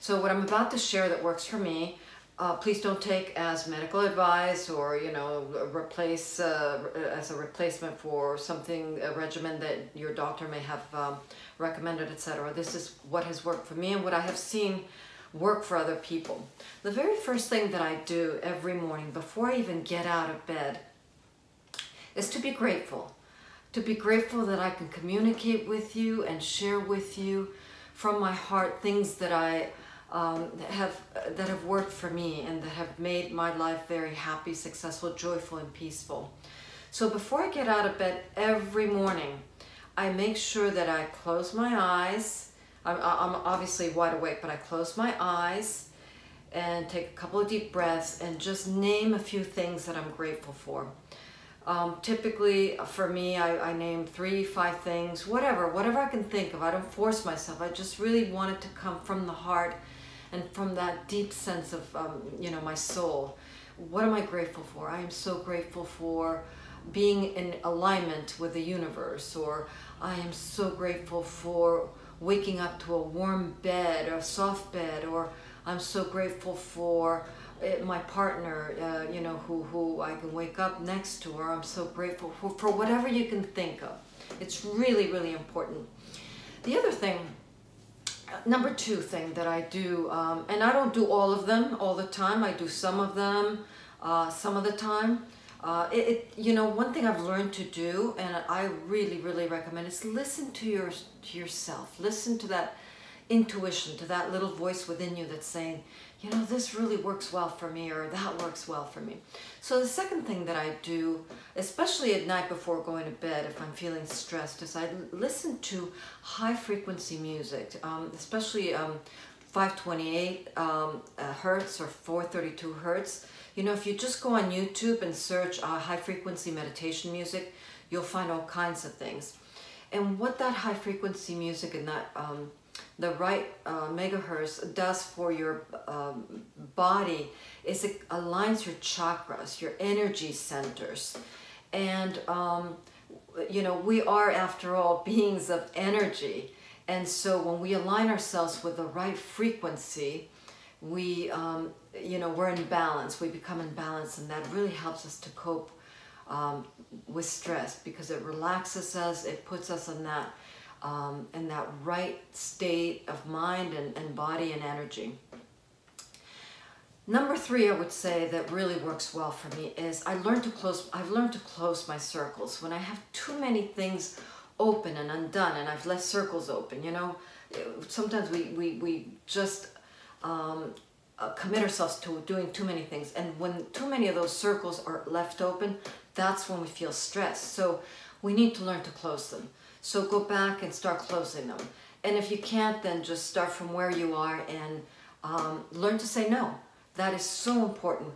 So what I'm about to share that works for me, uh, please don't take as medical advice or you know replace uh, as a replacement for something a regimen that your doctor may have um, recommended, etc. This is what has worked for me and what I have seen work for other people. The very first thing that I do every morning before I even get out of bed is to be grateful. To be grateful that I can communicate with you and share with you from my heart things that I um, have that have worked for me and that have made my life very happy, successful, joyful, and peaceful. So before I get out of bed every morning, I make sure that I close my eyes. I'm, I'm obviously wide awake, but I close my eyes and take a couple of deep breaths and just name a few things that I'm grateful for. Um, typically, for me, I, I, name three, five things, whatever, whatever I can think of. I don't force myself. I just really want it to come from the heart and from that deep sense of, um, you know, my soul. What am I grateful for? I am so grateful for being in alignment with the universe, or I am so grateful for waking up to a warm bed or a soft bed, or I'm so grateful for eh, my partner, uh, you know, who, who I can wake up next to, or I'm so grateful for, for whatever you can think of. It's really, really important. The other thing number two thing that I do, um, and I don't do all of them all the time. I do some of them uh, some of the time. Uh, it, it, you know, one thing I've learned to do, and I really, really recommend, is listen to your to yourself. Listen to that intuition, to that little voice within you that's saying, you know, this really works well for me or that works well for me. So the second thing that I do, especially at night before going to bed, if I'm feeling stressed, is I listen to high frequency music, um, especially um, 528 um, uh, hertz or 432 hertz. You know, if you just go on YouTube and search uh, high frequency meditation music, you'll find all kinds of things. And what that high frequency music and that um, the right uh, megahertz does for your um, body is it aligns your chakras, your energy centers. And, um, you know, we are, after all, beings of energy. And so when we align ourselves with the right frequency, we, um, you know, we're in balance. We become in balance, and that really helps us to cope um, with stress because it relaxes us, it puts us in that um, in that right state of mind and, and body and energy. Number three, I would say that really works well for me is I learned to close. I've learned to close my circles when I have too many things open and undone, and I've left circles open. You know, sometimes we we we just um, uh, commit ourselves to doing too many things, and when too many of those circles are left open, that's when we feel stressed. So we need to learn to close them. So go back and start closing them. And if you can't, then just start from where you are and um, learn to say no. That is so important.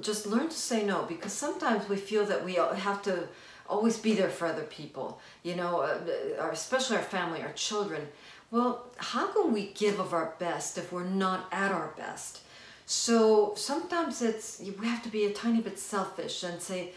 Just learn to say no because sometimes we feel that we have to always be there for other people, you know, uh, especially our family, our children. Well, how can we give of our best if we're not at our best? So sometimes it's we have to be a tiny bit selfish and say,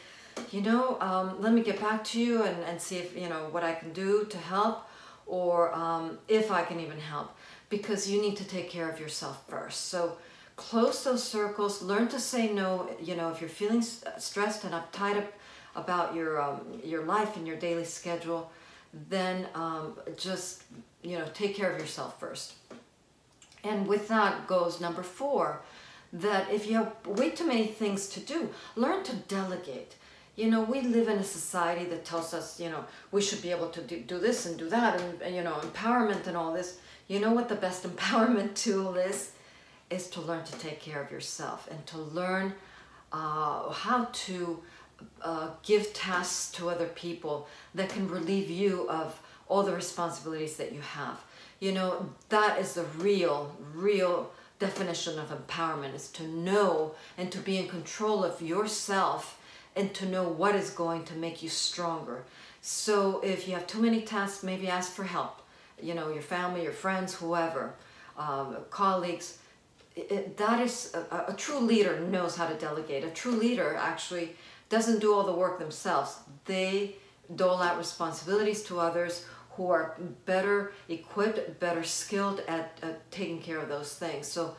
you know, um, let me get back to you and, and see if, you know, what I can do to help or um, if I can even help because you need to take care of yourself first. So close those circles, learn to say no, you know, if you're feeling stressed and uptight up about your, um, your life and your daily schedule, then um, just, you know, take care of yourself first. And with that goes number four, that if you have way too many things to do, learn to delegate you know, we live in a society that tells us, you know, we should be able to do, this and do that and, and, you know, empowerment and all this. You know what the best empowerment tool is? Is to learn to take care of yourself and to learn uh, how to uh, give tasks to other people that can relieve you of all the responsibilities that you have. You know, that is the real, real definition of empowerment is to know and to be in control of yourself and to know what is going to make you stronger. So if you have too many tasks, maybe ask for help. You know, your family, your friends, whoever, um, colleagues. It, that is, a, a true leader knows how to delegate. A true leader actually doesn't do all the work themselves. They dole out responsibilities to others who are better equipped, better skilled at, at taking care of those things. So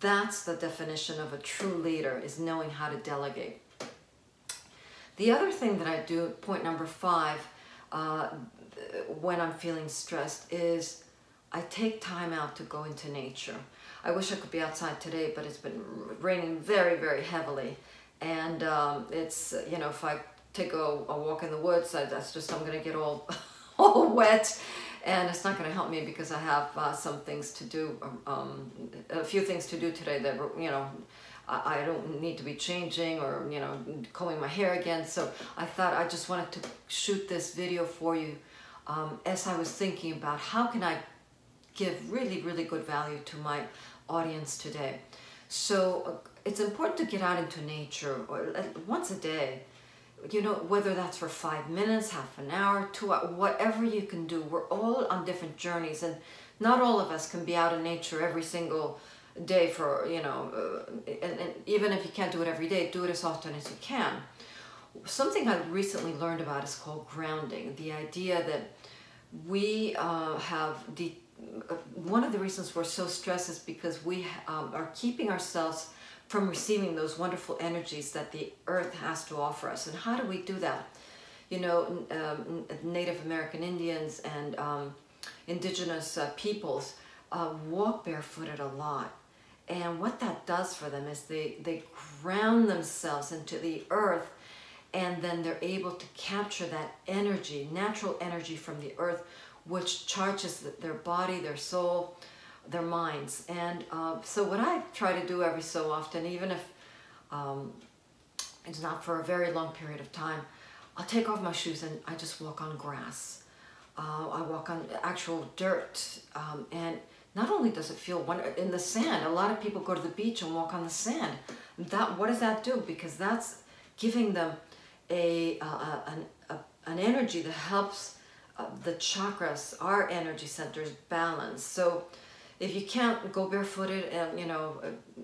that's the definition of a true leader is knowing how to delegate. The other thing that I do, point number five, uh, when I'm feeling stressed is I take time out to go into nature. I wish I could be outside today, but it's been raining very, very heavily. And um, it's, you know, if I take a, a walk in the woods, I, that's just, I'm going to get all, all wet. And it's not going to help me because I have uh, some things to do, um, a few things to do today that, you know, I, I don't need to be changing or, you know, combing my hair again. So I thought I just wanted to shoot this video for you um, as I was thinking about how can I give really, really good value to my audience today. So uh, it's important to get out into nature or once a day, you know, whether that's for five minutes, half an hour, two hours, whatever you can do. We're all on different journeys and not all of us can be out in nature every single day for, you know, uh, and, and even if you can't do it every day, do it as often as you can. Something I recently learned about is called grounding. The idea that we uh, have the one of the reasons we're so stressed is because we um, are keeping ourselves from receiving those wonderful energies that the earth has to offer us. And how do we do that? You know, um, Native American Indians and um, indigenous uh, peoples uh, walk barefooted a lot. And what that does for them is they, they ground themselves into the earth and then they're able to capture that energy, natural energy from the earth which charges their body, their soul, their minds. And uh, so what I try to do every so often, even if um, it's not for a very long period of time, I'll take off my shoes and I just walk on grass. Uh, I walk on actual dirt. Um, and not only does it feel wonderful, in the sand, a lot of people go to the beach and walk on the sand. That What does that do? Because that's giving them a, an, a, an energy that helps uh, the chakras, our energy centers balance. So if you can't go barefooted and, you know, uh,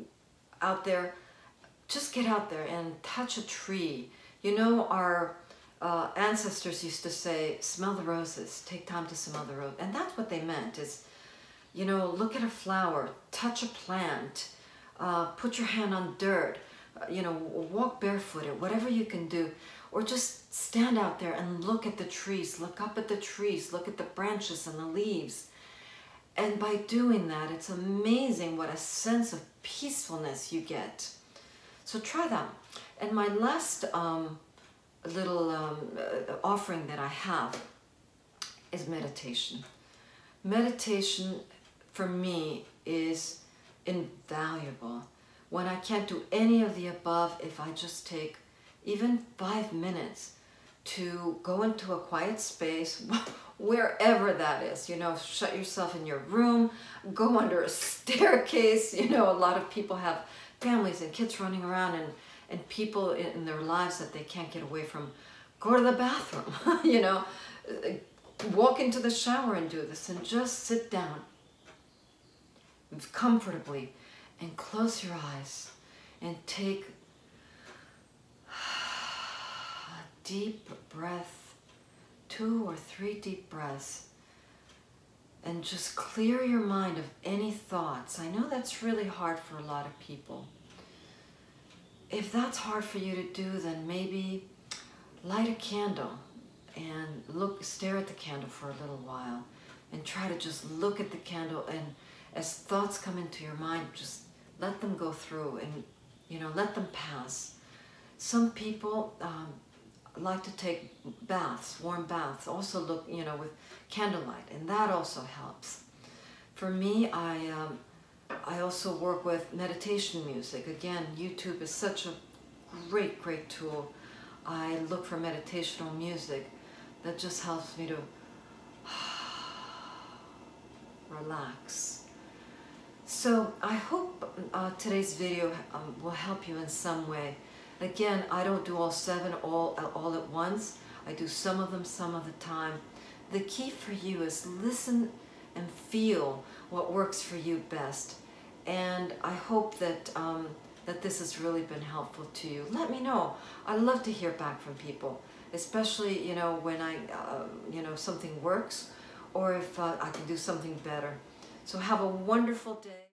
out there, just get out there and touch a tree. You know, our uh, ancestors used to say, smell the roses, take time to smell the rose. And that's what they meant is, you know, look at a flower, touch a plant, uh, put your hand on dirt, uh, you know, walk barefooted, whatever you can do or just stand out there and look at the trees, look up at the trees, look at the branches and the leaves. And by doing that, it's amazing what a sense of peacefulness you get. So try that. And my last um, little um, uh, offering that I have is meditation. Meditation for me is invaluable. When I can't do any of the above, if I just take even five minutes to go into a quiet space, wherever that is, you know, shut yourself in your room, go under a staircase, you know, a lot of people have families and kids running around and, and people in their lives that they can't get away from. Go to the bathroom, you know, uh, walk into the shower and do this and just sit down comfortably and close your eyes and take a deep breath, two or three deep breaths, and just clear your mind of any thoughts. I know that's really hard for a lot of people. If that's hard for you to do, then maybe light a candle and look, stare at the candle for a little while and try to just look at the candle and as thoughts come into your mind, just let them go through and, you know, let them pass. Some people, um, like to take baths, warm baths, also look, you know, with candlelight, and that also helps. For me, I, um, I also work with meditation music. Again, YouTube is such a great, great tool. I look for meditational music that just helps me to relax. So I hope uh, today's video um, will help you in some way. Again, I don't do all seven all, all at once. I do some of them some of the time. The key for you is listen and feel what works for you best. And I hope that, um, that this has really been helpful to you. Let me know. I love to hear back from people, especially, you know, when I, uh, you know, something works or if uh, I can do something better. So have a wonderful day.